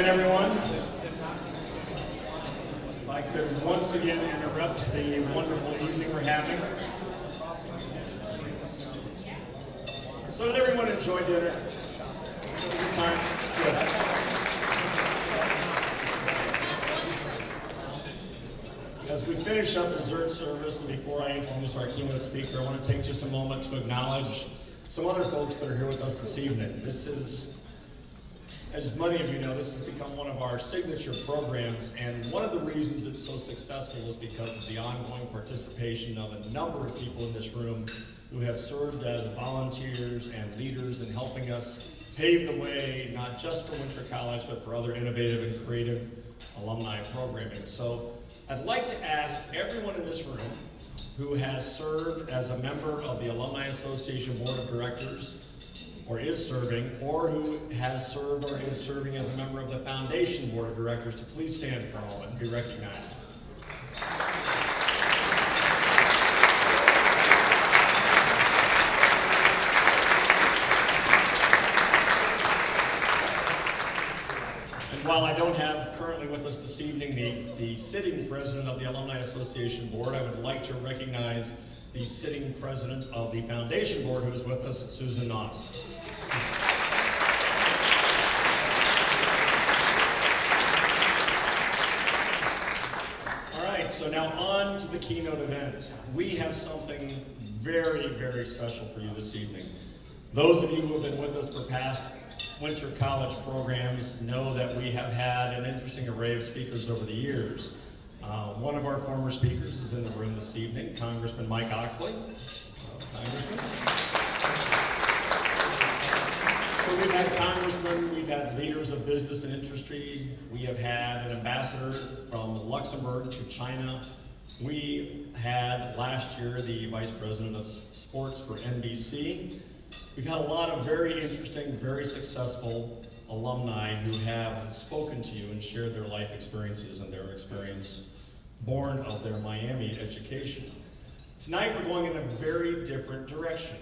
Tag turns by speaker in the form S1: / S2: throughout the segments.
S1: everyone. If I could once again interrupt the wonderful evening we're having. So did everyone enjoy dinner? Good time? Good. As we finish up dessert service, and before I introduce our keynote speaker, I want to take just a moment to acknowledge some other folks that are here with us this evening. This is as many of you know, this has become one of our signature programs, and one of the reasons it's so successful is because of the ongoing participation of a number of people in this room who have served as volunteers and leaders in helping us pave the way, not just for Winter College, but for other innovative and creative alumni programming. So I'd like to ask everyone in this room who has served as a member of the Alumni Association Board of Directors or is serving, or who has served or is serving as a member of the Foundation Board of Directors to please stand for a moment and be recognized. And while I don't have currently with us this evening the, the sitting president of the Alumni Association Board, I would like to recognize the sitting president of the Foundation Board who is with us, Susan Noss. All right, so now on to the keynote event. We have something very, very special for you this evening. Those of you who have been with us for past winter college programs know that we have had an interesting array of speakers over the years. Uh, one of our former speakers is in the room this evening, Congressman Mike Oxley. Uh, Congressman. So we've had congressmen, we've had leaders of business and industry, we have had an ambassador from Luxembourg to China. We had last year the vice president of sports for NBC. We've had a lot of very interesting, very successful alumni who have spoken to you and shared their life experiences and their experience born of their Miami education. Tonight we're going in a very different direction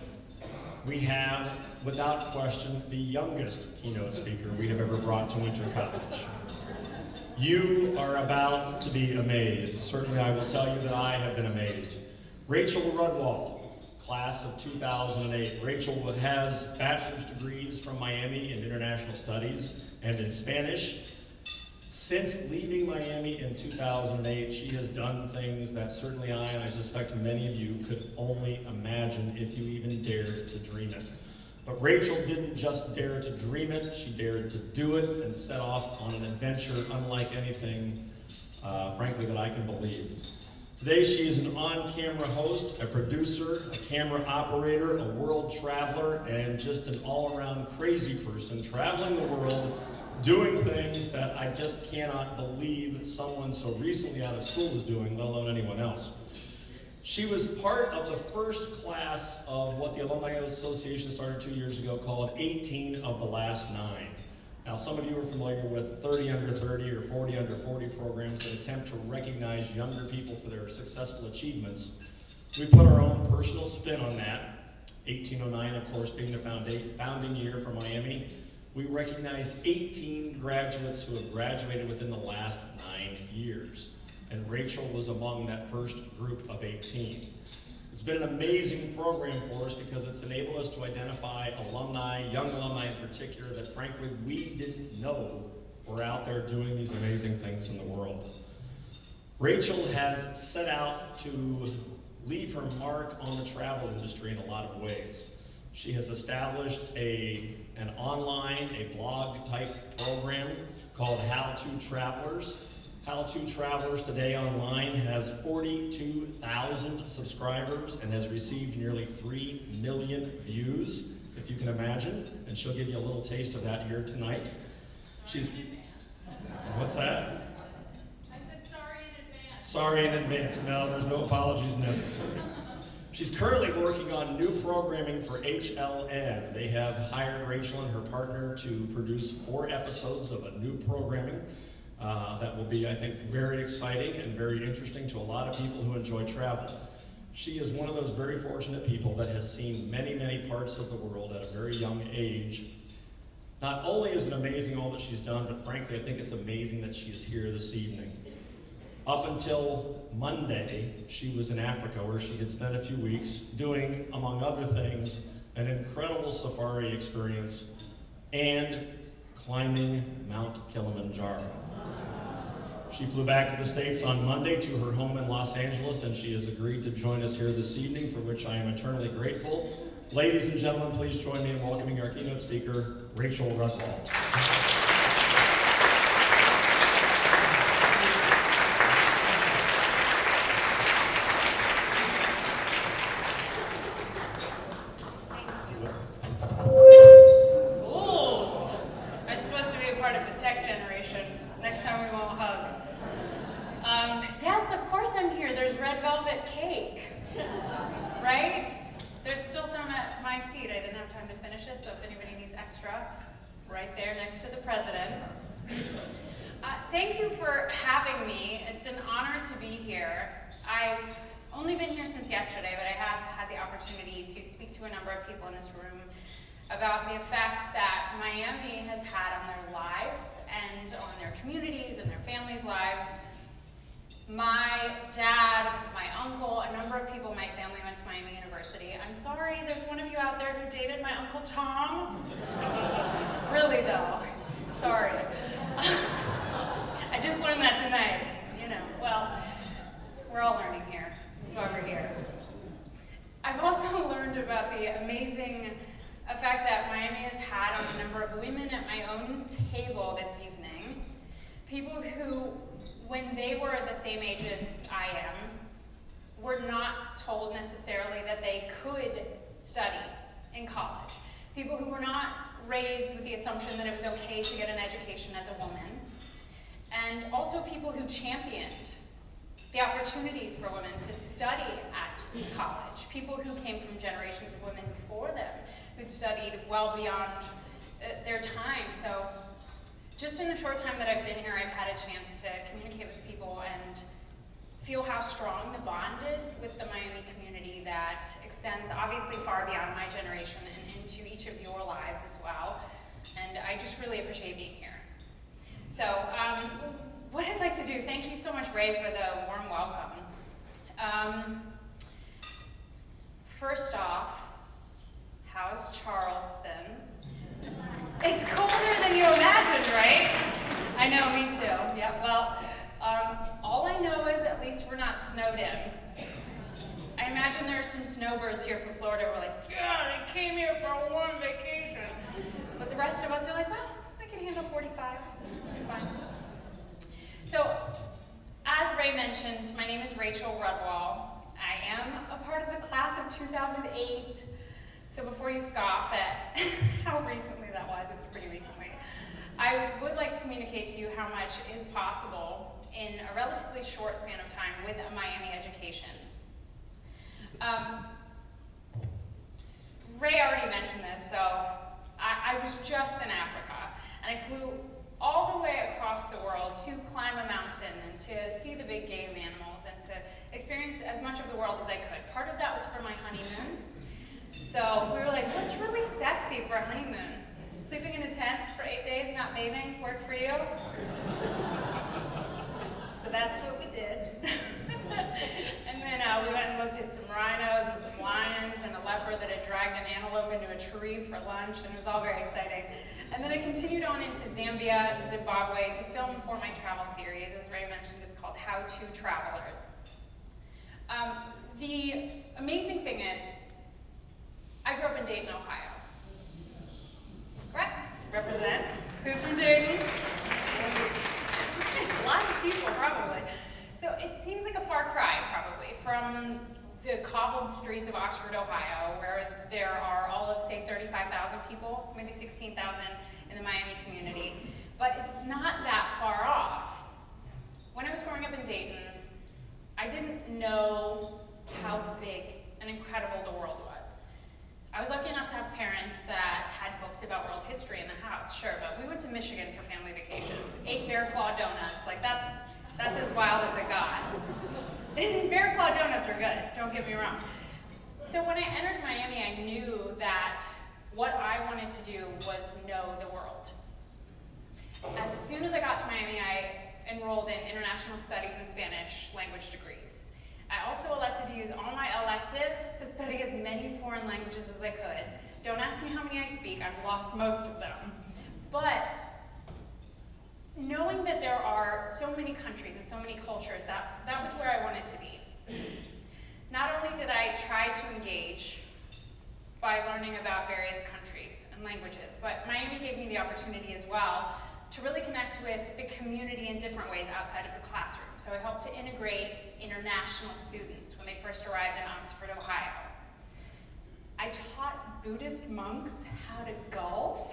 S1: we have, without question, the youngest keynote speaker we have ever brought to Winter College. You are about to be amazed. Certainly I will tell you that I have been amazed. Rachel Rudwall, class of 2008. Rachel has bachelor's degrees from Miami in international studies and in Spanish. Since leaving Miami in 2008, she has done things that certainly I, and I suspect many of you, could only imagine if you even dared to dream it. But Rachel didn't just dare to dream it, she dared to do it and set off on an adventure unlike anything, uh, frankly, that I can believe. Today she is an on-camera host, a producer, a camera operator, a world traveler, and just an all-around crazy person traveling the world doing things that I just cannot believe someone so recently out of school is doing, let alone anyone else. She was part of the first class of what the Alumni Association started two years ago called 18 of the last nine. Now, some of you are familiar with 30 under 30 or 40 under 40 programs that attempt to recognize younger people for their successful achievements. We put our own personal spin on that. 1809, of course, being the founding year for Miami we recognize 18 graduates who have graduated within the last nine years. And Rachel was among that first group of 18. It's been an amazing program for us because it's enabled us to identify alumni, young alumni in particular, that frankly we didn't know were out there doing these amazing things in the world. Rachel has set out to leave her mark on the travel industry in a lot of ways. She has established a, an online, a blog type program called How To Travelers. How To Travelers today online has 42,000 subscribers and has received nearly 3 million views, if you can imagine. And she'll give you a little taste of that here tonight. She's, what's that?
S2: I said sorry in advance.
S1: Sorry in advance. No, there's no apologies necessary. She's currently working on new programming for HLN. They have hired Rachel and her partner to produce four episodes of a new programming uh, that will be, I think, very exciting and very interesting to a lot of people who enjoy travel. She is one of those very fortunate people that has seen many, many parts of the world at a very young age. Not only is it amazing all that she's done, but frankly, I think it's amazing that she is here this evening. Up until Monday, she was in Africa where she had spent a few weeks doing, among other things, an incredible safari experience and climbing Mount Kilimanjaro. She flew back to the States on Monday to her home in Los Angeles, and she has agreed to join us here this evening, for which I am eternally grateful. Ladies and gentlemen, please join me in welcoming our keynote speaker, Rachel Rudwall.
S3: about the effect that Miami has had on their lives and on their communities and their families' lives. My dad, my uncle, a number of people in my family went to Miami University. I'm sorry, there's dated my Uncle Tom. really, though. Sorry. I just learned that tonight. You know, well, we're all learning here. That's why we're here. I've also learned about the amazing effect that Miami has had on a number of women at my own table this evening. People who, when they were the same age as I am, were not told necessarily that they could study in college. People who were not raised with the assumption that it was okay to get an education as a woman. And also people who championed the opportunities for women to study at college. People who came from generations of women before them who'd studied well beyond uh, their time. So just in the short time that I've been here, I've had a chance to communicate with people and feel how strong the bond is with the Miami community that extends obviously far beyond my generation and into each of your lives as well. And I just really appreciate being here. So um, what I'd like to do, thank you so much, Ray, for the warm welcome. Um, first off, How's Charleston? It's colder than you imagined, right? I know, me too. Yeah, well, um, all I know is at least we're not snowed in. I imagine there are some snowbirds here from Florida who are like, yeah, they came here for a warm vacation. But the rest of us are like, well, I can handle 45. It's fine. So, as Ray mentioned, my name is Rachel Rudwall. I am a part of the class of 2008. So before you scoff at how recently that was, it was pretty recently, I would like to communicate to you how much is possible in a relatively short span of time with a Miami education. Um, Ray already mentioned this, so I, I was just in Africa, and I flew all the way across the world to climb a mountain and to see the big game animals and to experience as much of the world as I could. Part of that was for my honeymoon, so we were like, what's really sexy for a honeymoon? Sleeping in a tent for eight days, not bathing, work for you? So that's what we did. and then uh, we went and looked at some rhinos and some lions and a leopard that had dragged an antelope into a tree for lunch, and it was all very exciting. And then I continued on into Zambia and Zimbabwe to film for my travel series. As Ray mentioned, it's called How To Travelers. Um, the amazing thing is, I grew up in Dayton, Ohio. Right? Represent. Who's from Dayton? Lot of people, probably. So it seems like a far cry, probably, from the cobbled streets of Oxford, Ohio, where there are all of, say, 35,000 people, maybe 16,000 in the Miami community. But it's not that far off. When I was growing up in Dayton, I didn't know how big and incredible the world was. I was lucky enough to have parents that had books about world history in the house, sure, but we went to Michigan for family vacations, ate bear claw donuts, like that's, that's as wild as it got. bear claw donuts are good, don't get me wrong. So when I entered Miami, I knew that what I wanted to do was know the world. As soon as I got to Miami, I enrolled in international studies and Spanish language degrees. I also elected to use all my electives to study as many foreign languages as I could. Don't ask me how many I speak, I've lost most of them. But knowing that there are so many countries and so many cultures, that, that was where I wanted to be. Not only did I try to engage by learning about various countries and languages, but Miami gave me the opportunity as well to really connect with the community in different ways outside of the classroom. So I helped to integrate international students when they first arrived in Oxford, Ohio. I taught Buddhist monks how to golf,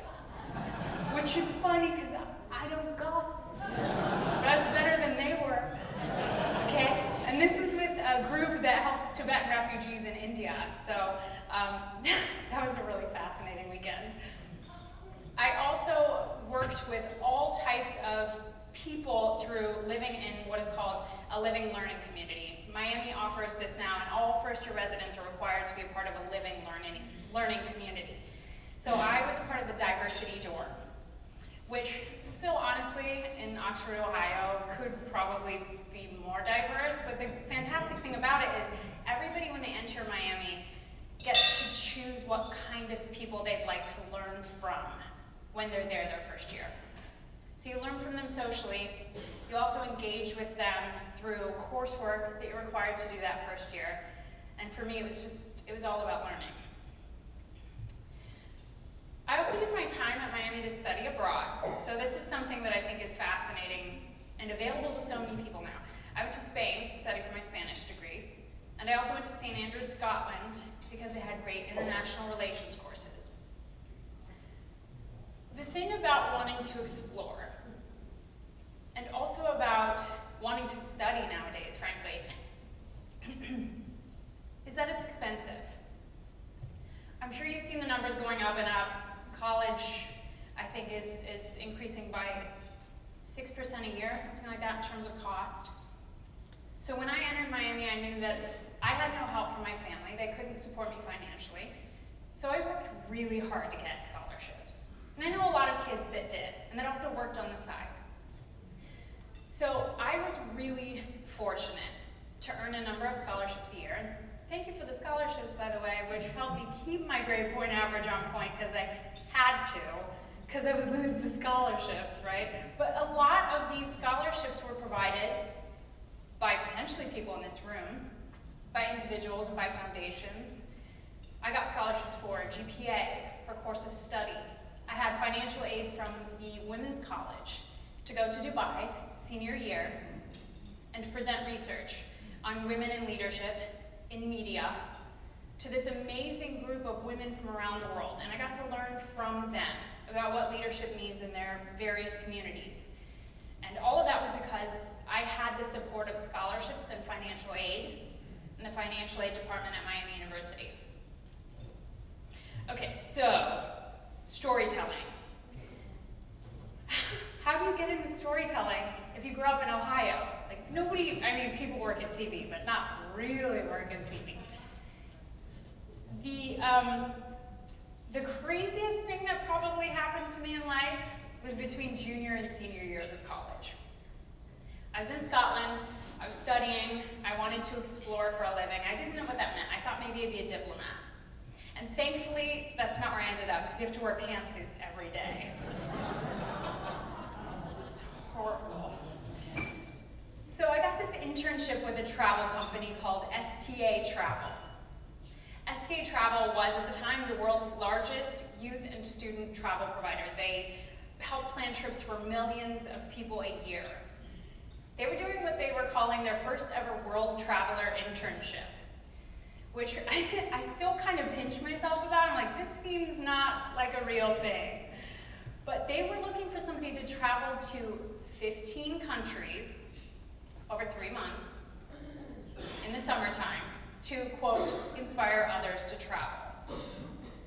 S3: which is funny because I don't golf. But I was better than they were. Okay? And this was with a group that helps Tibetan refugees in India. So um, that was a really fascinating weekend. I also worked with all types of people through living in what is called a living learning community. Miami offers this now, and all first year residents are required to be a part of a living learning, learning community. So I was a part of the diversity door, which still honestly in Oxford, Ohio could probably be more diverse, but the fantastic thing about it is everybody when they enter Miami gets to choose what kind of people they'd like to learn from when they're there their first year. So you learn from them socially. You also engage with them through coursework that you're required to do that first year. And for me, it was just, it was all about learning. I also used my time at Miami to study abroad. So this is something that I think is fascinating and available to so many people now. I went to Spain to study for my Spanish degree. And I also went to St. Andrews, Scotland, because they had great international relations courses. The thing about wanting to explore, and also about wanting to study nowadays, frankly, is that it's expensive. I'm sure you've seen the numbers going up and up. College, I think, is, is increasing by 6% a year, something like that, in terms of cost. So when I entered Miami, I knew that I had no help from my family. They couldn't support me financially. So I worked really hard to get scholarships. And I know a lot of kids that did, and that also worked on the side. So I was really fortunate to earn a number of scholarships a year. Thank you for the scholarships, by the way, which helped me keep my grade point average on point because I had to, because I would lose the scholarships, right? But a lot of these scholarships were provided by potentially people in this room, by individuals and by foundations. I got scholarships for GPA, for course of study, I had financial aid from the Women's College to go to Dubai senior year and present research on women in leadership in media to this amazing group of women from around the world. And I got to learn from them about what leadership means in their various communities. And all of that was because I had the support of scholarships and financial aid in the financial aid department at Miami University. Okay, so storytelling. How do you get into storytelling if you grew up in Ohio? Like nobody, I mean, people work in TV, but not really work in TV. The, um, the craziest thing that probably happened to me in life was between junior and senior years of college. I was in Scotland, I was studying, I wanted to explore for a living. I didn't know what that meant. I thought maybe I'd be a diplomat. And thankfully, that's not where I ended up, because you have to wear pantsuits every day. it's horrible. So I got this internship with a travel company called STA Travel. STA Travel was, at the time, the world's largest youth and student travel provider. They helped plan trips for millions of people a year. They were doing what they were calling their first ever world traveler internship which I, I still kind of pinch myself about. I'm like, this seems not like a real thing. But they were looking for somebody to travel to 15 countries over three months in the summertime to, quote, inspire others to travel.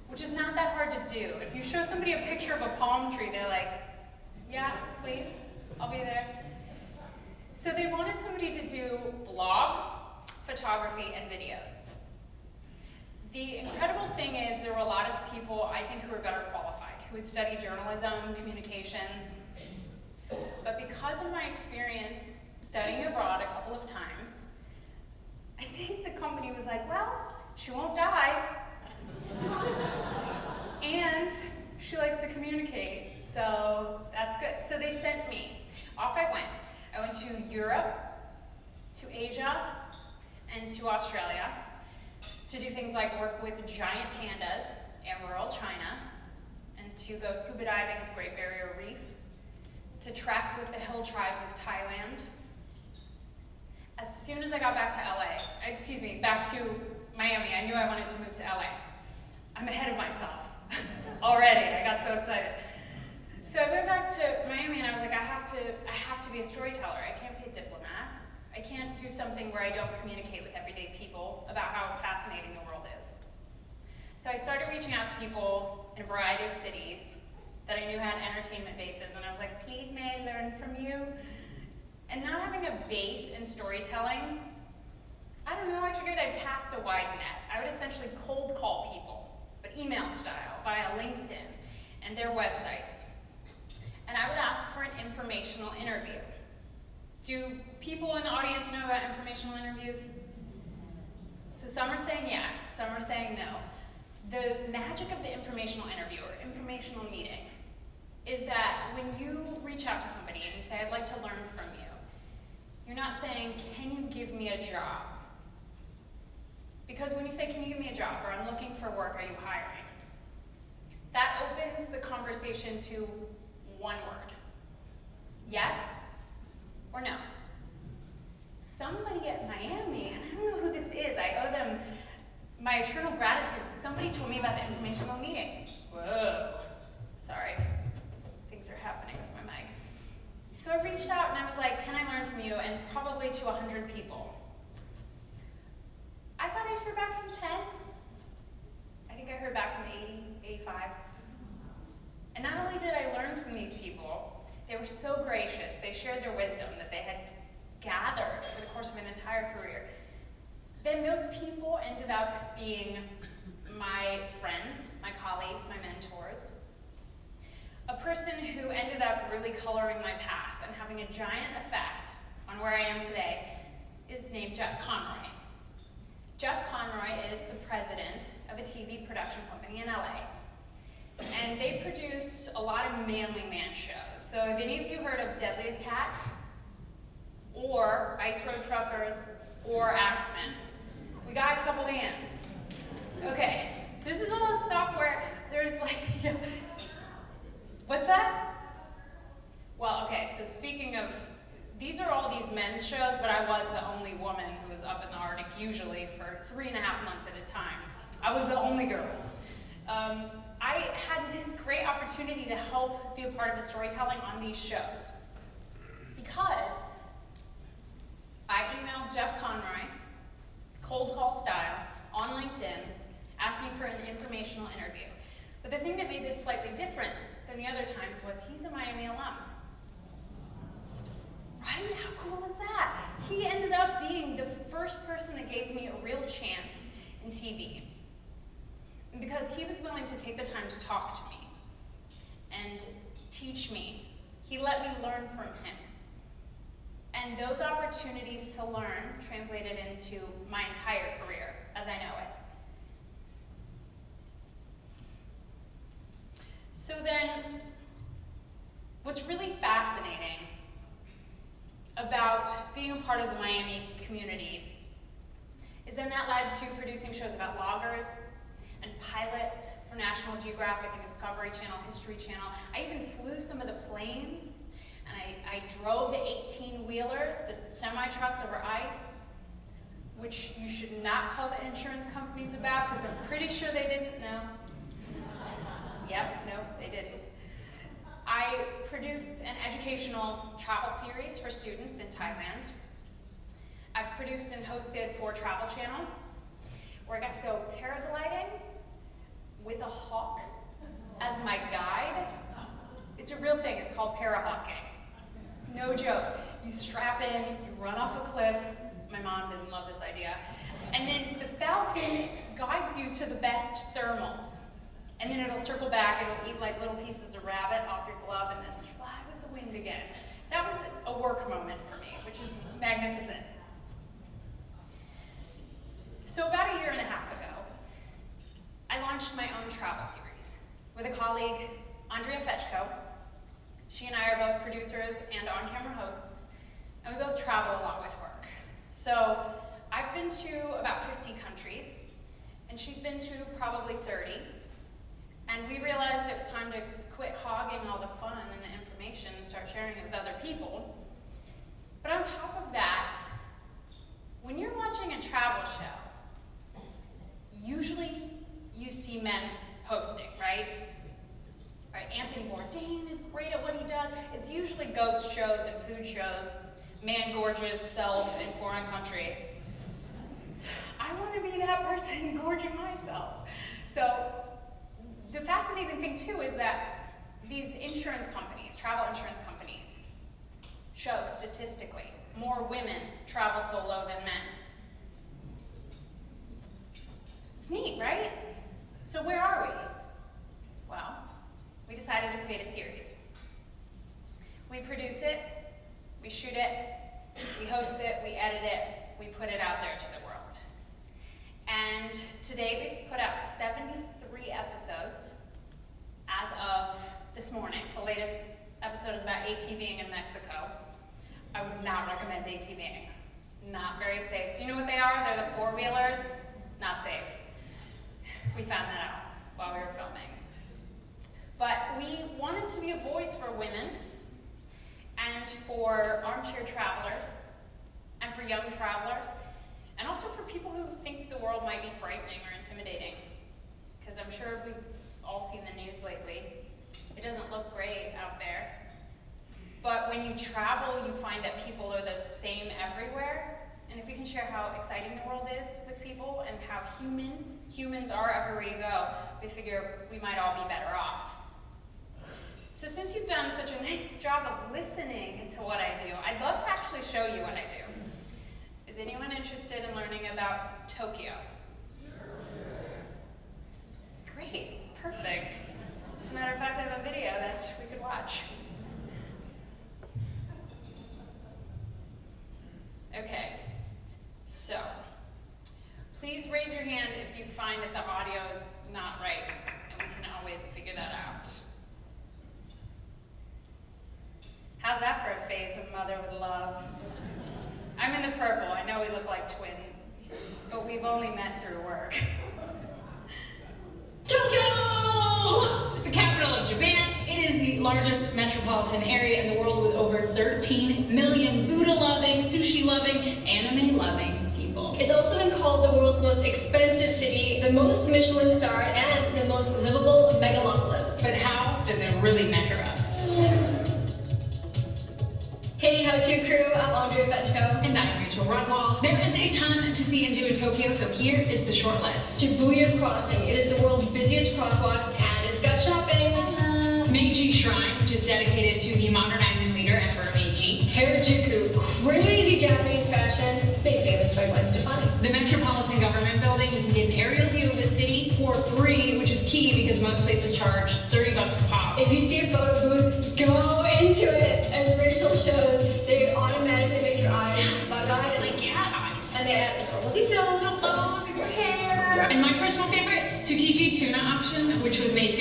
S3: Which is not that hard to do. If you show somebody a picture of a palm tree, they're like, yeah, please, I'll be there. So they wanted somebody to do blogs, photography, and video. The incredible thing is there were a lot of people I think who were better qualified, who had studied journalism, communications. But because of my experience studying abroad a couple of times, I think the company was like, well, she won't die. and she likes to communicate, so that's good. So they sent me. Off I went. I went to Europe, to Asia, and to Australia to do things like work with giant pandas in rural China, and to go scuba diving at the Great Barrier Reef, to trek with the hill tribes of Thailand. As soon as I got back to LA, excuse me, back to Miami, I knew I wanted to move to LA. I'm ahead of myself already. I got so excited. So I went back to Miami and I was like, I have to, I have to be a storyteller. I can't be a diplomat. I can't do something where I don't communicate with everyday people about how fascinating the world is. So I started reaching out to people in a variety of cities that I knew had entertainment bases, and I was like, please may I learn from you? And not having a base in storytelling, I don't know, I figured I'd cast a wide net. I would essentially cold call people, but email style, via LinkedIn and their websites. And I would ask for an informational interview. Do people in the audience know about informational interviews? So some are saying yes, some are saying no. The magic of the informational interview or informational meeting is that when you reach out to somebody and you say, I'd like to learn from you, you're not saying, can you give me a job? Because when you say, can you give me a job, or I'm looking for work, are you hiring? That opens the conversation to one word. Yes or no? Somebody at Miami, and I don't know who this is, I owe them my eternal gratitude. Somebody told me about the informational meeting. Whoa. Sorry. Things are happening with my mic. So I reached out and I was like, can I learn from you? And probably to 100 people. I thought I'd hear back from 10. I think I heard back from 80, 85. And not only did I learn from these people, they were so gracious. They shared their wisdom that they had gathered over the course of an entire career. Then those people ended up being my friends, my colleagues, my mentors. A person who ended up really coloring my path and having a giant effect on where I am today is named Jeff Conroy. Jeff Conroy is the president of a TV production company in LA. And they produce a lot of manly man shows. So have any of you heard of Deadliest Catch? Or Ice Road Truckers? Or Ax Men? We got a couple hands. Okay, this is all stuff where there's like, what's that? Well, okay, so speaking of, these are all these men's shows, but I was the only woman who was up in the Arctic usually for three and a half months at a time. I was the only girl. Um, I had this great opportunity to help be a part of the storytelling on these shows because I emailed Jeff Conroy, cold call style, on LinkedIn, asking for an informational interview. But the thing that made this slightly different than the other times was he's a Miami alum. Right? How cool is that? He ended up being the first person that gave me a real chance in TV because he was willing to take the time to talk to me and teach me. He let me learn from him. And those opportunities to learn translated into my entire career as I know it. So then, what's really fascinating about being a part of the Miami community is then that led to producing shows about loggers, and pilots for National Geographic and Discovery Channel, History Channel. I even flew some of the planes, and I, I drove the 18-wheelers, the semi-trucks over ice, which you should not call the insurance companies about, because I'm pretty sure they didn't know. Yep, no, they didn't. I produced an educational travel series for students in Thailand. I've produced and hosted for Travel Channel, where I got to go paragliding with a hawk as my guide. It's a real thing, it's called parahawking. No joke. You strap in, you run off a cliff, my mom didn't love this idea. And then the falcon guides you to the best thermals. And then it'll circle back, it'll eat like little pieces of rabbit off your glove and then fly with the wind again. That was a work moment for me, which is magnificent. So about a year and a half ago, I launched my own travel series with a colleague, Andrea Feczko. She and I are both producers and on-camera hosts, and we both travel a lot with work. So I've been to about 50 countries, and she's been to probably 30. And we realized it was time to quit hogging all the fun and the information and start sharing it with other people. But on top of that, when you're watching a travel show, usually you see men hosting, right? Right, Anthony Bourdain is great at what he does. It's usually ghost shows and food shows, man gorges self in foreign country. I want to be that person gorging myself. So the fascinating thing too is that these insurance companies, travel insurance companies, show statistically more women travel solo than men. It's neat, right? So where are we? Well, we decided to create a series. We produce it, we shoot it, we host it, we edit it, we put it out there to the world. And today we've put out 73 episodes as of this morning. The latest episode is about ATVing in Mexico. I would not recommend ATVing. Not very safe. Do you know what they are? They're the four-wheelers. Not safe. We found that out while we were filming. But we wanted to be a voice for women and for armchair travelers and for young travelers and also for people who think the world might be frightening or intimidating. Because I'm sure we've all seen the news lately. It doesn't look great out there. But when you travel, you find that people are the same everywhere. And if we can share how exciting the world is with people and how human humans are everywhere you go, we figure we might all be better off. So since you've done such a nice job of listening to what I do, I'd love to actually show you what I do. Is anyone interested in learning about Tokyo? Great, perfect. As a matter of fact, I have a video that we could watch. Okay, so please raise your hand if you find that the audio is not right, and we can always figure that out. How's that for a face of mother with love? I'm in the purple. I know we look like twins, but we've only met through work.
S4: Tokyo! It's the capital of Japan. It is the largest metropolitan area in the world with over 13 million Buddha-loving, sushi-loving, anime-loving.
S5: It's also been called the world's most expensive city, the most Michelin star, and the most livable megalopolis.
S4: But how does it really measure up?
S5: Hey, How To crew, I'm Andrea Feczko.
S4: And I'm Rachel Rudwall. There is a ton to see and do in Tokyo, so here is the short list.
S5: Shibuya Crossing. It is the world's busiest crosswalk, and it's got shopping.
S4: Meiji Shrine, which is dedicated to the modernizing leader, Emperor Meiji.
S5: Harajuku, crazy Japanese fashion, made famous by Gwen Stefani.
S4: The Metropolitan Government Building, you can get an aerial view of the city for free, which is key because most places charge 30 bucks a pop.
S5: If you see a photo booth, go into it. As Rachel shows, they automatically make your eyes bug-eyed and like
S4: cat eyes.
S5: and they add adorable details.
S4: Little bows in your hair. And my personal favorite, Tsukiji Tuna auction, which was made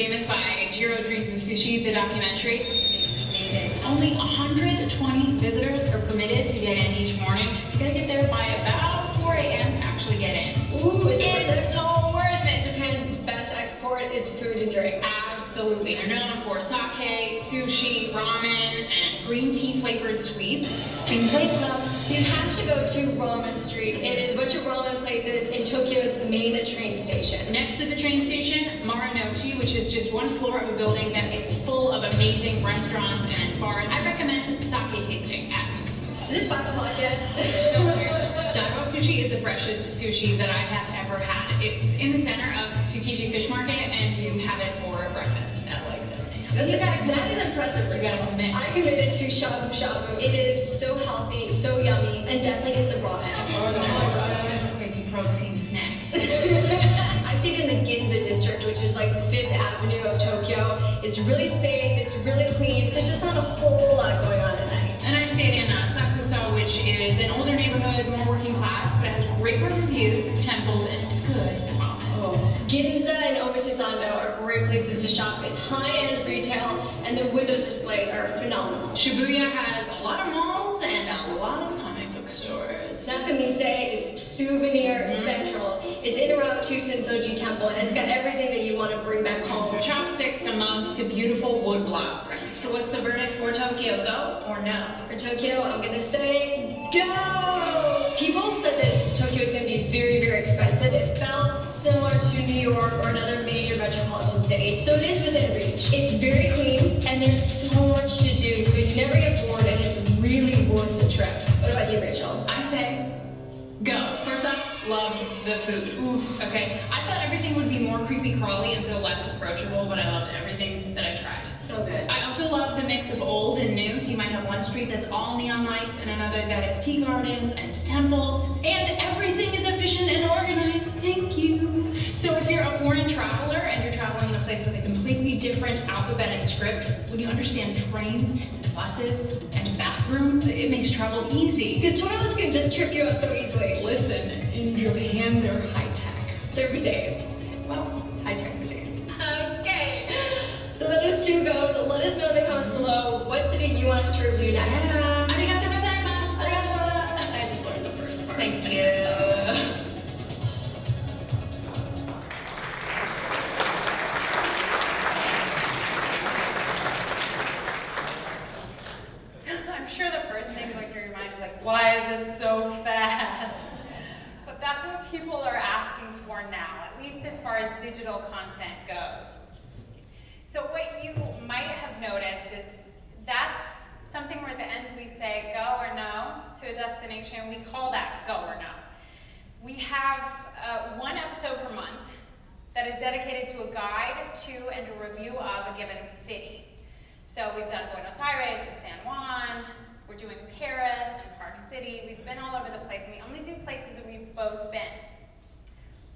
S4: documentary.
S5: Made it.
S4: Only 120 visitors are permitted to get in each morning. So you gotta get there by about 4 a.m. to actually get in.
S5: Ooh, is it
S4: It's so worth it.
S5: Japan's best export is food and drink.
S4: Absolutely. They're known for sake, sushi, ramen, and green tea flavored sweets.
S5: You have to go to Ramen Street. It is a bunch of ramen places in Tokyo's main train station.
S4: Next to the train station, Marunouchi, which is just one floor of a building that is full amazing restaurants and bars. I recommend sake tasting at Moose Moose.
S5: Is it five o'clock yet?
S4: So weird. Daiwa Sushi is the freshest sushi that I have ever had. It's in the center of Tsukiji Fish Market, and you have it for breakfast at like 7 a.m.
S5: That's that is impressive.
S4: You gotta commit.
S5: I committed to shabu shabu. It is so healthy, so yummy, and definitely get the raw ham.
S4: Oh crazy protein snack.
S5: I've stayed in the Ginza district, which is like Avenue of Tokyo. It's really safe, it's really clean, there's just not a whole lot going on at night.
S4: And I stayed in uh, Asakusa, which is an older neighborhood, more working class, but it has great reviews, temples, and good ramen.
S5: Ginza and Omotesando are great places to shop. It's high-end retail, and the window displays are phenomenal.
S4: Shibuya has a lot of malls and a lot of comic book stores.
S5: Nakamise is souvenir central. It's in around to Sensoji Temple, and it's got everything that you want to bring back home.
S4: From chopsticks to mugs to beautiful wood block prints. So what's the verdict for Tokyo? Go or no?
S5: For Tokyo, I'm gonna say go! People said that Tokyo is gonna be very, very expensive. It felt similar to New York or another major metropolitan city, so it is within reach. It's very clean, and there's so much to do, so you never get bored, and it's really worth the trip.
S4: Go. First off, loved the food. Okay, I thought everything would be more creepy crawly and so less approachable, but I loved everything that I tried.
S5: So good.
S4: I also love the mix of old and new, so you might have one street that's all neon lights and another that is tea gardens and temples, and everything is efficient and organized. Thank you. So if you're a foreign traveler and you're traveling in a place with a completely different alphabet and script, would you understand trains buses and bathrooms, it makes travel easy.
S5: Because toilets can just trip you up so easily.
S4: Listen, in Japan, they're high tech.
S5: They're bidets.
S4: Well, high tech bidets.
S5: Okay. So that is two goes. Let us know in the comments below what city you want us to review next.
S4: Gozaimasu.
S5: I just learned the first part.
S4: Thank you.
S3: Why is it so fast? But that's what people are asking for now, at least as far as digital content goes. So what you might have noticed is that's something where at the end we say go or no to a destination. We call that go or no. We have uh, one episode per month that is dedicated to a guide to and a review of a given city. So we've done Buenos Aires and San Juan, we're doing Paris and Park City, we've been all over the place, and we only do places that we've both been.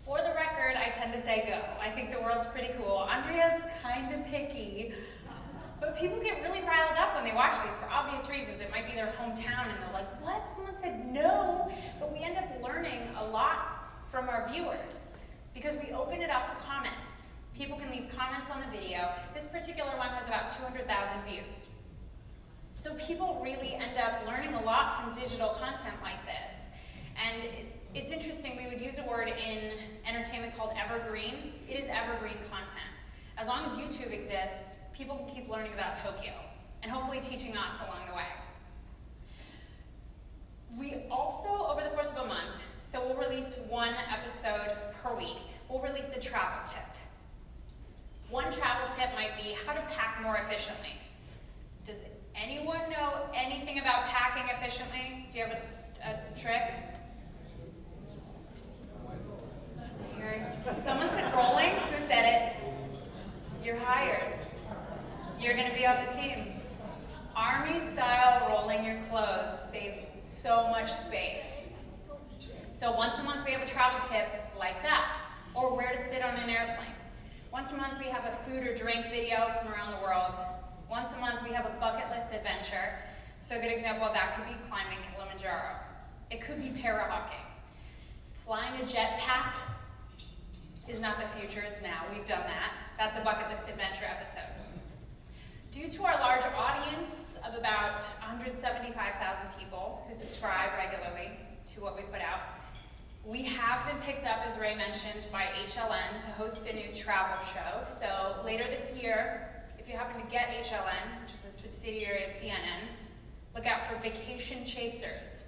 S3: For the record, I tend to say go. I think the world's pretty cool. Andrea's kind of picky, but people get really riled up when they watch these for obvious reasons. It might be their hometown, and they're like, what? Someone said no. But we end up learning a lot from our viewers because we open it up to comments. People can leave comments on the video. This particular one has about 200,000 views. So people really end up learning a lot from digital content like this. And it, it's interesting, we would use a word in entertainment called evergreen. It is evergreen content. As long as YouTube exists, people can keep learning about Tokyo and hopefully teaching us along the way. We also, over the course of a month, so we'll release one episode per week, we'll release a travel tip. One travel tip might be how to pack more efficiently. Anyone know anything about packing efficiently? Do you have a, a trick? Someone said rolling? Who said it? You're hired. You're gonna be on the team. Army style rolling your clothes saves so much space. So once a month we have a travel tip like that, or where to sit on an airplane. Once a month we have a food or drink video from around the world. Once a month we have a bucket list adventure. So a good example of that could be climbing Kilimanjaro. It could be parahawking. Flying a jetpack is not the future, it's now. We've done that. That's a bucket list adventure episode. Due to our large audience of about 175,000 people who subscribe regularly to what we put out, we have been picked up, as Ray mentioned, by HLN to host a new travel show. So later this year, you happen to get HLN, which is a subsidiary of CNN, look out for Vacation Chasers.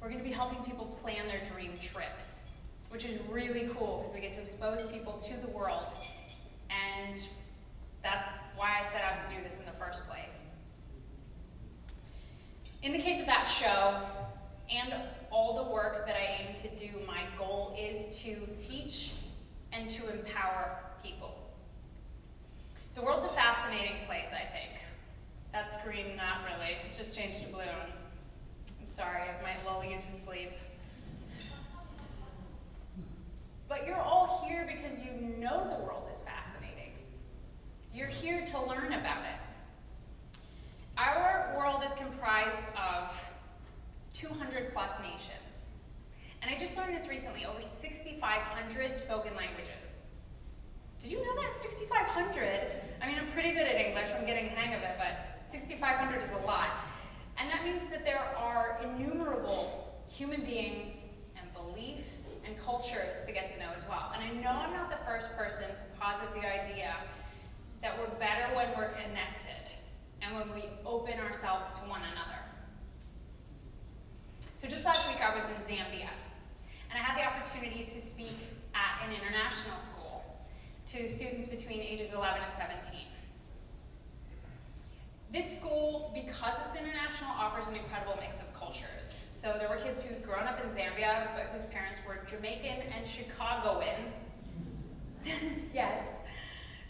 S3: We're going to be helping people plan their dream trips, which is really cool because we get to expose people to the world. And that's why I set out to do this in the first place. In the case of that show, and all the work that I aim to do, my goal is to teach and to empower people. The world's a fascinating place, I think. That's green, not really. It just changed to blue. I'm sorry, I might lull you to sleep. But you're all here because you know the world is fascinating. You're here to learn about it. Our world is comprised of 200 plus nations. And I just learned this recently over 6,500 spoken languages. Did you know that? 6,500? I mean, I'm pretty good at English, I'm getting the hang of it, but 6,500 is a lot. And that means that there are innumerable human beings and beliefs and cultures to get to know as well. And I know I'm not the first person to posit the idea that we're better when we're connected and when we open ourselves to one another. So just last week I was in Zambia, and I had the opportunity to speak at an international school to students between ages 11 and 17. This school, because it's international, offers an incredible mix of cultures. So there were kids who'd grown up in Zambia, but whose parents were Jamaican and Chicagoan. yes.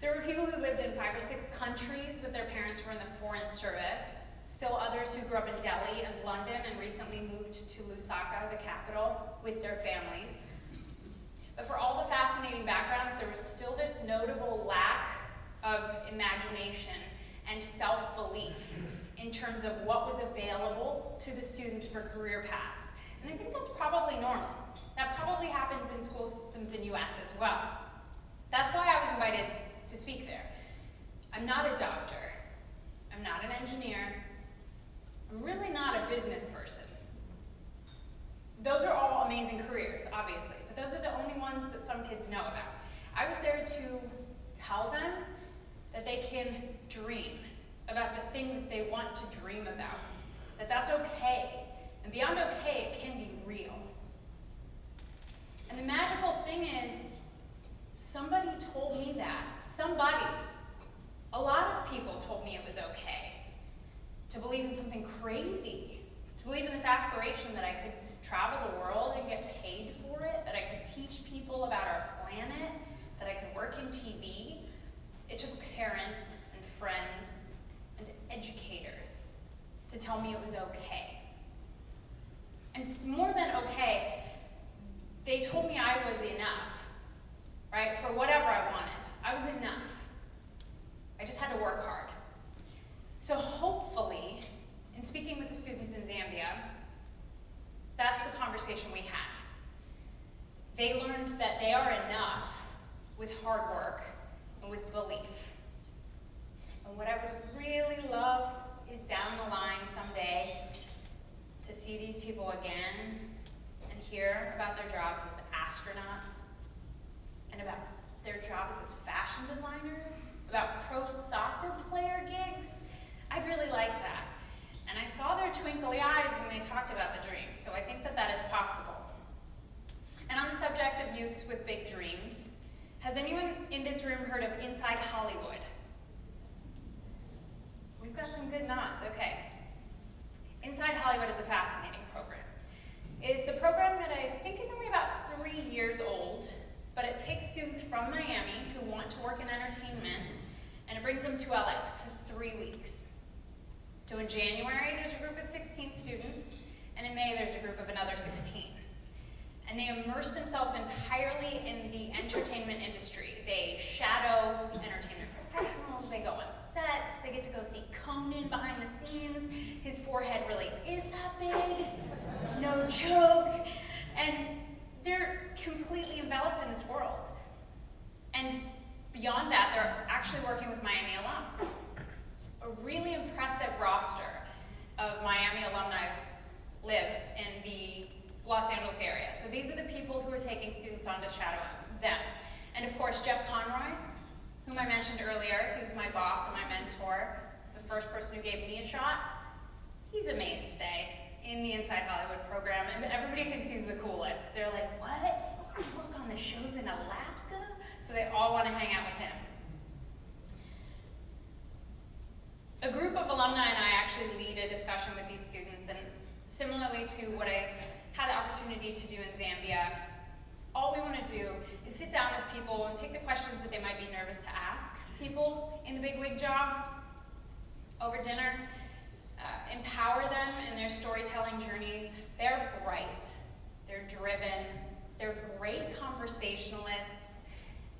S3: There were people who lived in five or six countries, but their parents were in the foreign service. Still others who grew up in Delhi and London and recently moved to Lusaka, the capital, with their families. But for all the fascinating backgrounds, there was still this notable lack of imagination and self-belief in terms of what was available to the students for career paths. And I think that's probably normal. That probably happens in school systems in US as well. That's why I was invited to speak there. I'm not a doctor. I'm not an engineer. I'm really not a business person. Those are all amazing careers, obviously, those are the only ones that some kids know about. I was there to tell them that they can dream about the thing that they want to dream about, that that's okay. And beyond okay, it can be real. And the magical thing is, somebody told me that. Somebody's. A lot of people told me it was okay to believe in something crazy, to believe in this aspiration that I could travel the world and get paid for it, that I could teach people about our planet, that I could work in TV. It took parents and friends and educators to tell me it was okay. And more than okay, they told me I was enough, right, for whatever I wanted. I was enough. I just had to work hard. So hopefully, in speaking with the students in Zambia, that's the conversation we had. They learned that they are enough with hard work and with belief. And what I would really love is down the line someday to see these people again and hear about their jobs as astronauts and about their jobs as fashion designers, about pro soccer player gigs. I'd really like that. And I saw their twinkly eyes when they talked about the dream, so I think that that is possible. And on the subject of youths with big dreams, has anyone in this room heard of Inside Hollywood? We've got some good nods, okay. Inside Hollywood is a fascinating program. It's a program that I think is only about three years old, but it takes students from Miami who want to work in entertainment and it brings them to LA for three weeks. So in January, there's a group of 16 students, and in May, there's a group of another 16. And they immerse themselves entirely in the entertainment industry. They shadow entertainment professionals, they go on sets, they get to go see Conan behind the scenes. His forehead really is that big, no joke. And they're completely enveloped in this world. And beyond that, they're actually working with Miami alums. A really impressive roster of Miami alumni live in the Los Angeles area. So these are the people who are taking students on to shadow them. And of course, Jeff Conroy, whom I mentioned earlier, he was my boss and my mentor, the first person who gave me a shot. He's a mainstay in the Inside Hollywood program, and everybody thinks he's the coolest. They're like, what? You work on the shows in Alaska? So they all want to hang out with him. A group of alumni and I actually lead a discussion with these students, and similarly to what I had the opportunity to do in Zambia, all we want to do is sit down with people and take the questions that they might be nervous to ask people in the big wig jobs over dinner uh, empower them in their storytelling journeys They're bright, they're driven, they're great conversationalists,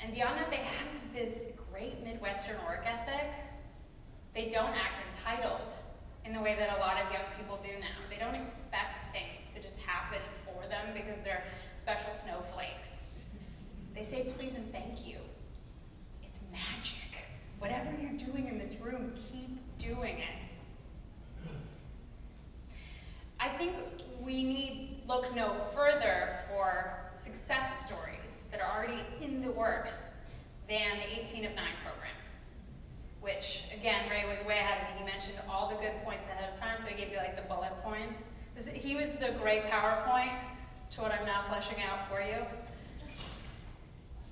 S3: and beyond that, they have this great Midwestern work ethic. They don't act entitled in the way that a lot of young people do now. They don't expect things to just happen for them because they're special snowflakes. They say please and thank you. It's magic. Whatever you're doing in this room, keep doing it. I think we need look no further for success stories that are already in the works than the 18 of 9 program, which, again, Ray was way ahead of me. He mentioned all the good points ahead of time, so he gave you like the bullet points. He was the great PowerPoint to what I'm now fleshing out for you.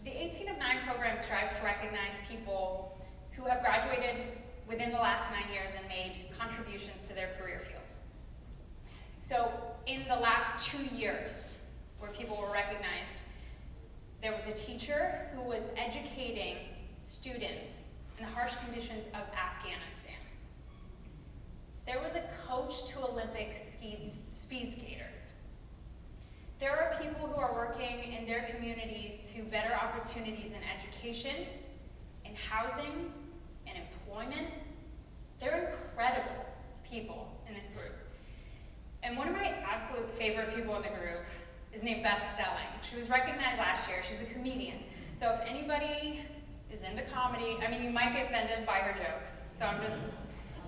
S3: The 18 of 9 program strives to recognize people who have graduated within the last nine years and made contributions to their career fields. So in the last two years, where people were recognized, there was a teacher who was educating students in the harsh conditions of Afghanistan. There was a coach to Olympic speed, speed skaters. There are people who are working in their communities to better opportunities in education, in housing, in employment. They're incredible people in this group. And one of my absolute favorite people in the group is named Beth Stelling. She was recognized last year. She's a comedian. So if anybody is into comedy, I mean, you might be offended by her jokes. So I'm just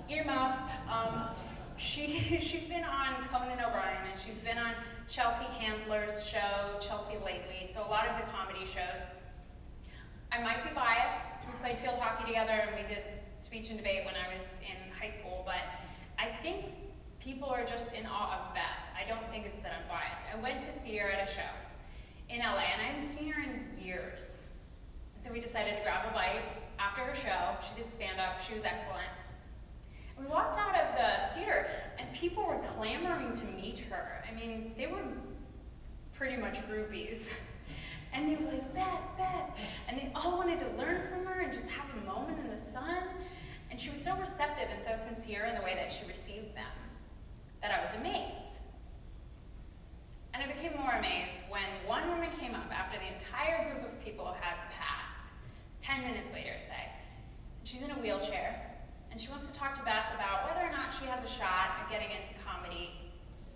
S3: earmuffs. Um, she, she's been on Conan O'Brien and she's been on Chelsea Handler's show, Chelsea Lately, so a lot of the comedy shows. I might be biased. We played field hockey together and we did speech and debate when I was in high school, but I think people are just in awe of Beth. I don't think it's that I'm biased. I went to see her at a show in LA, and I hadn't seen her in years. So we decided to grab a bite after her show. She did stand up, she was excellent. we walked out of the theater, and people were clamoring to meet her. I mean, they were pretty much groupies. And they were like, Beth, Beth. And they all wanted to learn from her and just have a moment in the sun. And she was so receptive and so sincere in the way that she received them that I was amazed. And I became more amazed when one woman came up after the entire group of people had 10 minutes later, say. She's in a wheelchair, and she wants to talk to Beth about whether or not she has a shot at getting into comedy,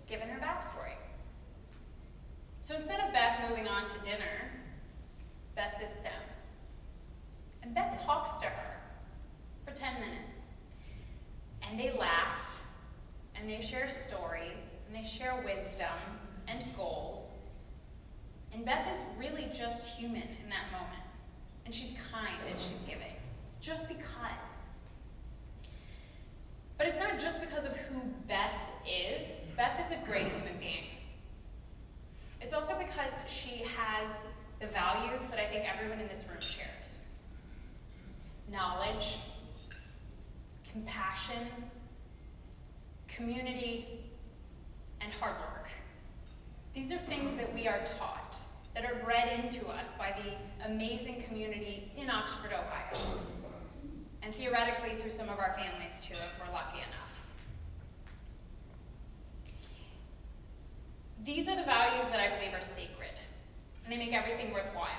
S3: given her backstory. So instead of Beth moving on to dinner, Beth sits down. And Beth talks to her for 10 minutes. And they laugh and they share stories, and they share wisdom and goals. And Beth is really just human in that moment. And she's kind and she's giving, just because. But it's not just because of who Beth is. Beth is a great human being. It's also because she has the values that I think everyone in this room shares knowledge, compassion, community, and hard work. These are things that we are taught, that are bred into us by the amazing community in Oxford, Ohio, and theoretically through some of our families too, if we're lucky enough. These are the values that I believe are sacred, and they make everything worthwhile.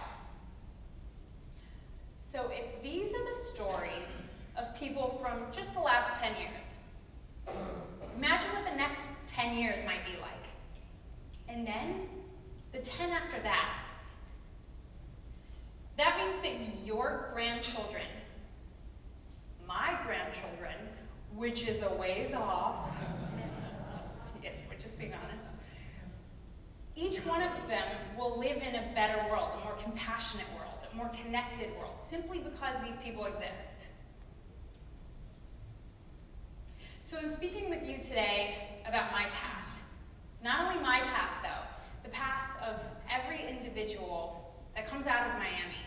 S3: So if these are the stories of people from just the last 10 years, Imagine what the next 10 years might be like. And then the 10 after that. That means that your grandchildren, my grandchildren, which is a ways off, yeah, we're just being honest, each one of them will live in a better world, a more compassionate world, a more connected world, simply because these people exist. So in speaking with you today about my path, not only my path though, the path of every individual that comes out of Miami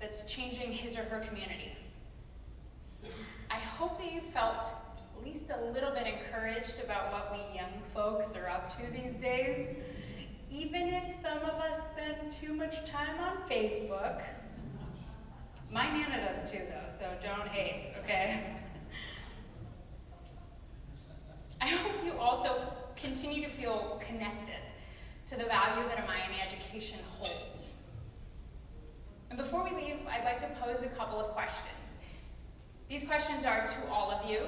S3: that's changing his or her community. I hope that you felt at least a little bit encouraged about what we young folks are up to these days. Even if some of us spend too much time on Facebook. My Nana does too though, so don't hate, okay? I hope you also continue to feel connected to the value that a Miami education holds. And before we leave, I'd like to pose a couple of questions. These questions are to all of you,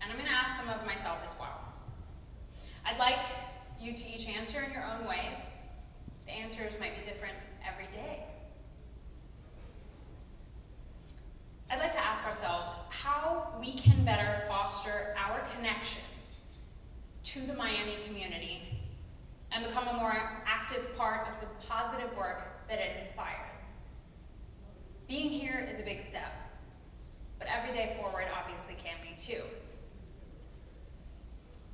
S3: and I'm going to ask them of myself as well. I'd like you to each answer in your own ways. The answers might be different every day. I'd like to ask ourselves how we can better foster our connection to the Miami community and become a more active part of the positive work that it inspires. Being here is a big step, but every day forward obviously can be too.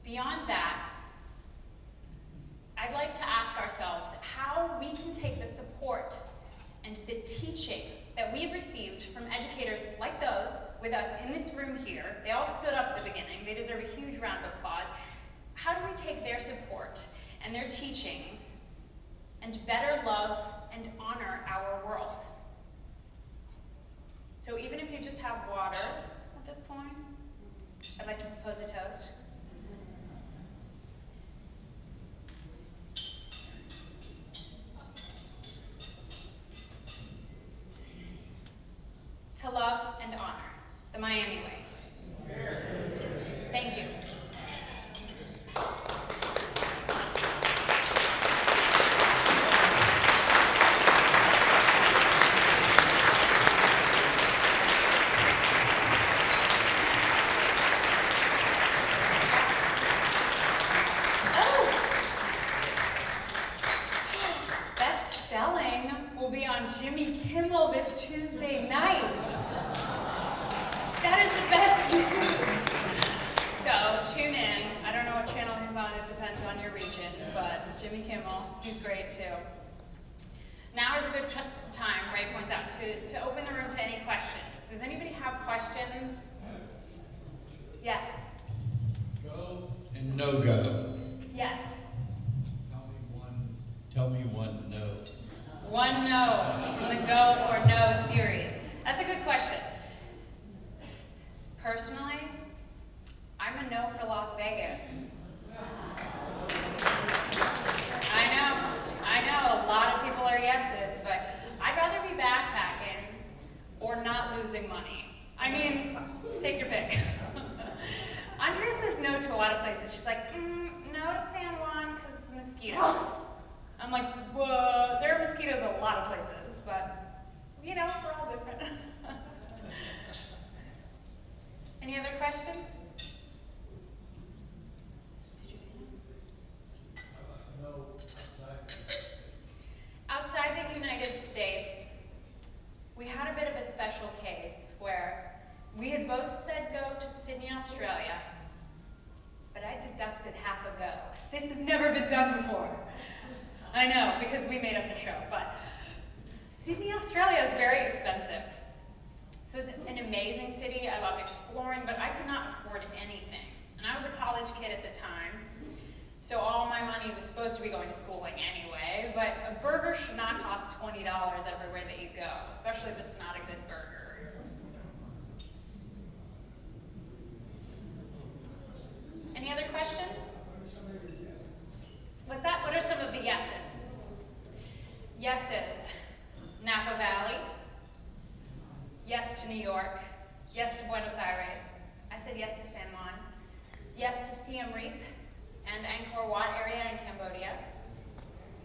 S3: Beyond that, I'd like to ask ourselves how we can take the support and the teaching that we've received from educators like those with us in this room here. They all stood up at the beginning. They deserve a huge round of applause. How do we take their support and their teachings and better love and honor our world? So even if you just have water at this point, I'd like to propose a toast. to love and honor, the Miami way. Thank you. Oh! Beth Stelling will be on Jimmy Kimmel this Tuesday night. That is the best news. So tune in. I don't know what channel he's on, it depends on your region, but Jimmy Kimmel, he's great too. Now is a good ch- time, Ray points out, to, to open the room to any questions. Does anybody have questions? Yes.
S6: Go and no go.
S3: Yes.
S6: Tell me one. Tell me one no.
S3: One no from the go or no series. That's a good question. Personally, I'm no for Las Vegas. I know, I know, a lot of people are yeses, but I'd rather be backpacking or not losing money. I mean, take your pick. Andrea says no to a lot of places. She's like, mm, no to San Juan because mosquitoes. I'm like, whoa, there are mosquitoes a lot of places, but you know, we're all different. Any other questions? Did you see that? Outside the United States, we had a bit of a special case where we had both said go to Sydney, Australia, but I deducted half a go. This has never been done before. I know, because we made up the show, but Sydney, Australia is very expensive. So it's an amazing city. I love exploring, but I could not afford anything. And I was a college kid at the time, so all my money was supposed to be going to schooling anyway. But a burger should not cost $20 everywhere that you go, especially if it's not a good burger. Any other questions? What's that? What are some of the yeses? Yeses. Napa Valley. Yes to New York. Yes to Buenos Aires. I said yes to San Juan. Yes to Siem Reap and Angkor Wat area in Cambodia.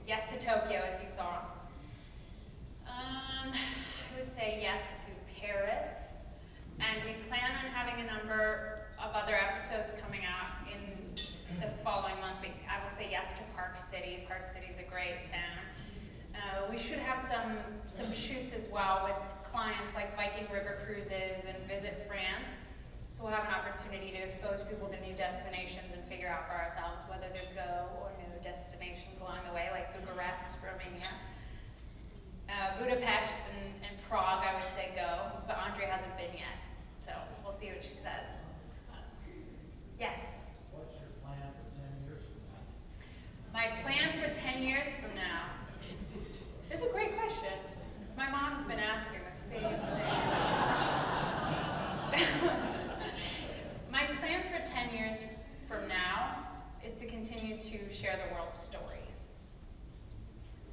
S3: Yes to Tokyo, as you saw. Um, I would say yes to Paris. And we plan on having a number of other episodes coming out in the following months. But I will say yes to Park City. Park City is a great town. Uh, we should have some, some shoots as well with clients like Viking River Cruises and Visit France. So we'll have an opportunity to expose people to new destinations and figure out for ourselves whether to go or new destinations along the way, like Bucharest, Romania. Uh, Budapest and, and Prague, I would say go, but Andrea hasn't been yet. So we'll see what she says. Yes?
S7: What's your plan for ten years from now?
S3: My plan for 10 years from now. This is a great question. My mom's been asking the same thing. My plan for 10 years from now is to continue to share the world's stories.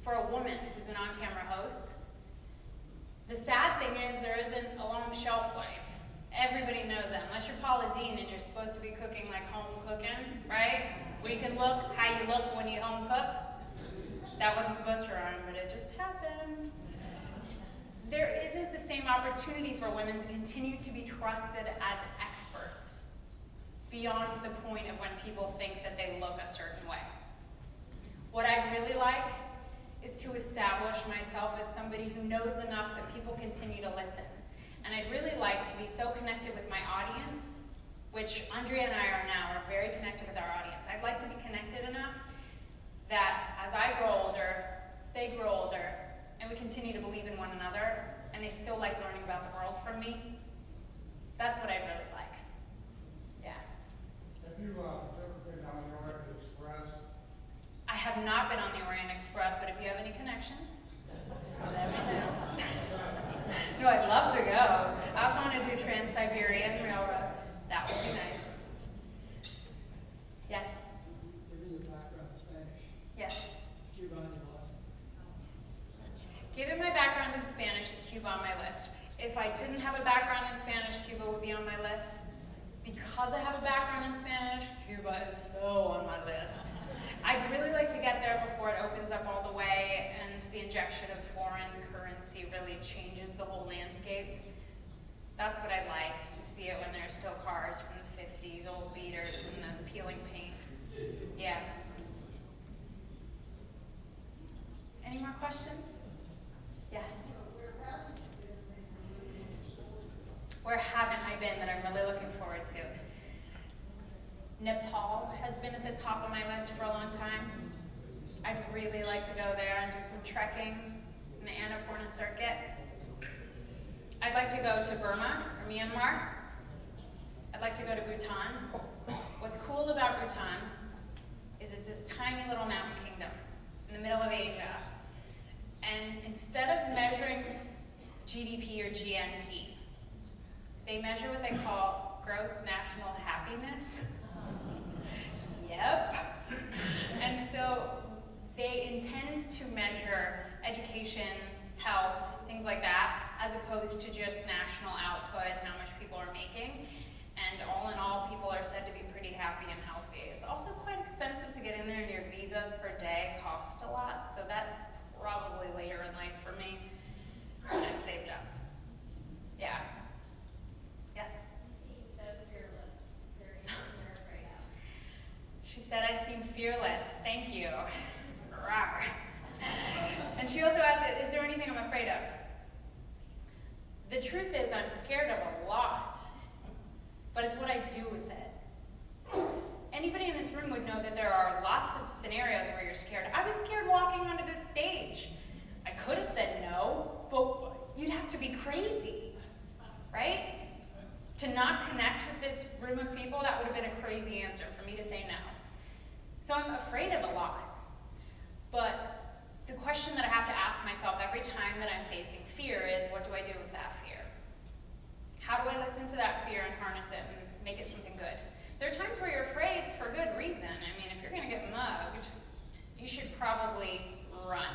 S3: for a woman who's an on-camera host. The sad thing is there isn't a long shelf life. Everybody knows that, unless you're Paula Deen and you're supposed to be cooking like home cooking, right? We can look how you look when you home cook. That wasn't supposed to rhyme, but it just happened. There isn't the same opportunity for women to continue to be trusted as experts beyond the point of when people think that they look a certain way. What I'd really like is to establish myself as somebody who knows enough that people continue to listen. And I'd really like to be so connected with my audience, which Andrea and I are now, are very connected with our audience. I'd like to be connected enough that as I grow older, they grow older, and we continue to believe in one another, and they still like learning about the world from me. That's what I'd really like.
S7: You, uh, been on the Orient Express?
S3: I have not been on the Orient Express, but if you have any connections, let me know. no, I'd love to go. I also want to do Trans-Siberian Railroad. That would be nice. Yes,
S8: Given your background in Spanish,
S3: yes.
S8: Cuba on your list?
S3: Given my background in Spanish, is Cuba on my list? If I didn't have a background in Spanish, Cuba would be on my list. Because I have a background in Spanish, Cuba is so on my list. I'd really like to get there before it opens up all the way and the injection of foreign currency really changes the whole landscape. That's what I'd like, to see it when there's still cars from the 50s, old beaters, and the peeling paint. Yeah. Any more questions? Yes. Where haven't I been that I'm really looking forward to? Nepal has been at the top of my list for a long time. I'd really like to go there and do some trekking in the Annapurna circuit. I'd like to go to Burma or Myanmar. I'd like to go to Bhutan. What's cool about Bhutan is it's this tiny little mountain kingdom in the middle of Asia. And instead of measuring GDP or GNP, they measure what they call gross national happiness. yep. And so they intend to measure education, health, things like that, as opposed to just national output and how much people are making. And all in all, people are said to be pretty happy and healthy. It's also quite expensive to get in there, and your visas per day cost a lot, so that's probably later in life for me I've saved up. Yeah. Yes? She said I seem fearless. Thank you. And she also asked, is there anything I'm afraid of? The truth is I'm scared of a lot, but it's what I do with it. Anybody in this room would know that there are lots of scenarios where you're scared. I was scared walking onto this stage. I could have said no, but you'd have to be crazy, right? To not connect with this room of people, that would have been a crazy answer for me to say no. So I'm afraid of a lot. But the question that I have to ask myself every time that I'm facing fear is, what do I do with that fear? How do I listen to that fear and harness it and make it something good? There are times where you're afraid for good reason. I mean, if you're going to get mugged, you should probably run,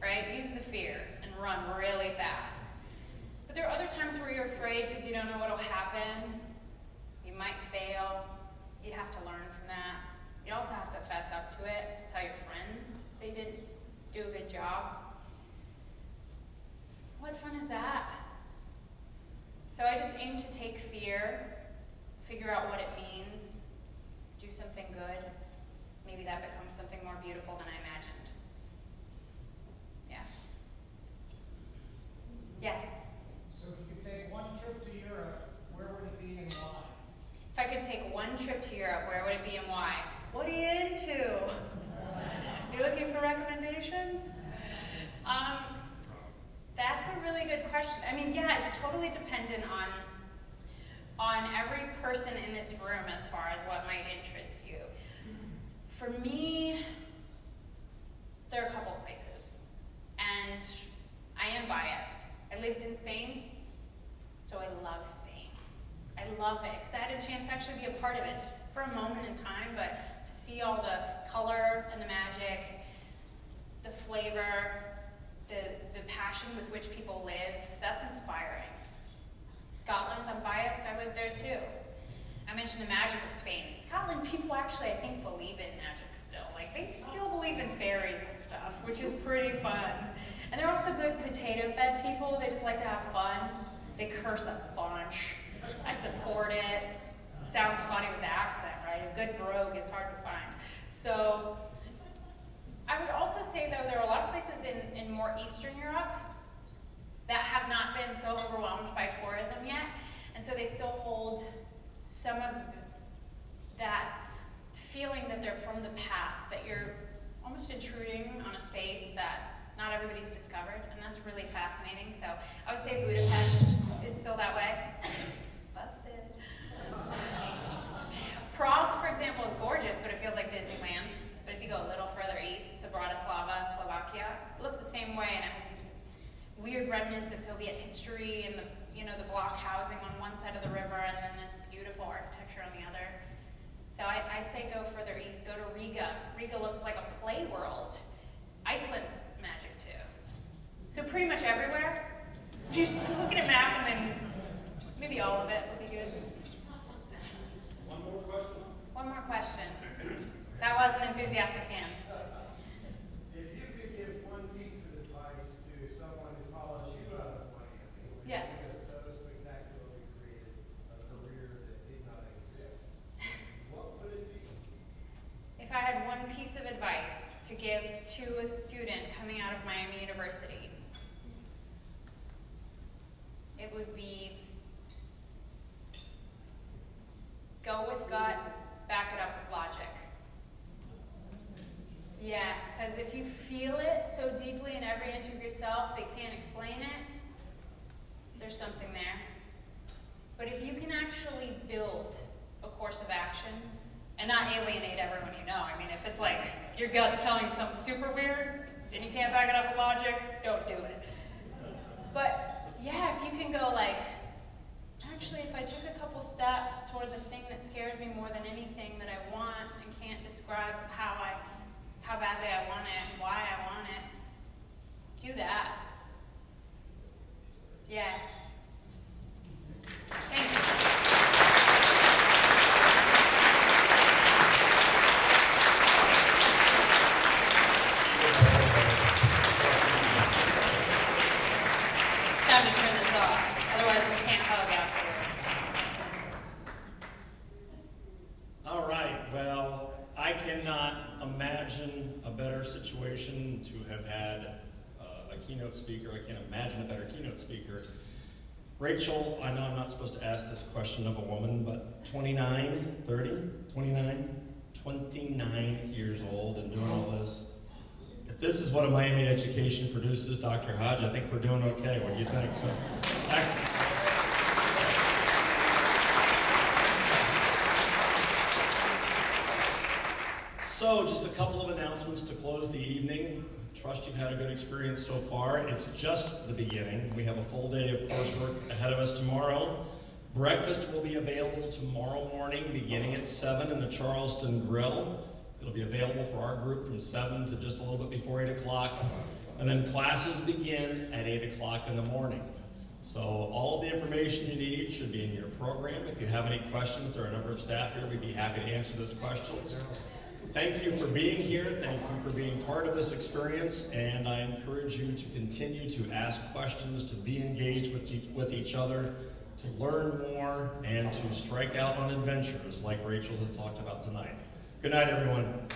S3: right? Use the fear and run really fast. But there are other times where you're afraid because you don't know what will happen. You might fail. You have to learn from that. You also have to fess up to it. Tell your friends they didn't do a good job. What fun is that? So I just aim to take fear, figure out what it means, do something good. Maybe that becomes something more beautiful than I imagined. Yeah. Yes?
S7: So if you could take one trip to Europe, where would it be and why?
S3: If I could take one trip to Europe, where would it be and why? What are you into? You looking for recommendations? Um, that's a really good question. I mean, yeah, it's totally dependent on on every person in this room as far as what might interest you. For me, there are a couple places, and I am biased. I lived in Spain, so I love Spain. I love it because I had a chance to actually be a part of it just for a moment in time, but to see all the color and the magic the flavor, the, the passion with which people live, that's inspiring. Scotland, I'm biased, I lived there too. I mentioned the magic of Spain. Scotland, people actually, I think, believe in magic still. Like, they still believe in fairies and stuff, which is pretty fun. And they're also good potato-fed people. They just like to have fun. They curse a bunch. I support it. Sounds funny with the accent, right? A good brogue is hard to find. So, I would also say, though, there are a lot of places in, in more Eastern Europe that have not been so overwhelmed by tourism yet, and so they still hold some of that feeling that they're from the past, that you're almost intruding on a space that not everybody's discovered, and that's really fascinating. So I would say Budapest is still that way. Busted. Prague, for example, is gorgeous, but it feels like Disneyland. But if you go a little further east to Bratislava, Slovakia, it looks the same way, and it has these weird remnants of Soviet history and the you know the block housing on one side of the river, and then this beautiful architecture on the other. So I, would say go further east, go to Riga. Riga looks like a play world. Iceland's magic too. So pretty much everywhere. Just look at a map and then maybe all of it would be good.
S1: One more question?
S3: One more question. That was an enthusiastic hand.
S7: If you could give one piece of advice to someone who follows you out of Miami,
S3: Yes.
S7: has so spectacularly created a career that did not exist, what would it be?
S3: If I had one piece of advice to give to a student coming out of Miami University, it would be go with gut, back it up with logic. Yeah, because if you feel it so deeply in every inch of yourself that you can't explain it, there's something there. But if you can actually build a course of action and not alienate everyone you know, I mean, if it's like your gut's telling you something super weird and you can't back it up with logic, don't do it. But yeah, if you can go like, actually, if I took a couple steps toward the thing that scares me more than anything that I want and can't describe how I how badly I want it and why I want it. Do that. Yeah.
S1: Rachel, I know I'm not supposed to ask this question of a woman, but 29, 30, 29, 29 years old and doing all this. If this is what a Miami education produces, Dr. Hodge, I think we're doing okay. What do you think? So, excellent. So, just a couple of announcements to close the evening. Trust you've had a good experience so far. It's just the beginning. We have a full day of coursework ahead of us tomorrow. Breakfast will be available tomorrow morning beginning at 7 in the Charleston Grill. It'll be available for our group from 7 to just a little bit before 8 o'clock. And then classes begin at 8 o'clock in the morning. So all of the information you need should be in your program. If you have any questions, there are a number of staff here. We'd be happy to answer those questions. Thank you for being here. Thank you for being part of this experience. And I encourage you to continue to ask questions, to be engaged with, each- with each other, to learn more, and to strike out on adventures like Rachel has talked about tonight. Good night, everyone.